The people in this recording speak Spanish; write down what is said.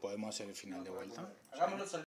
Podemos hacer el final de vuelta.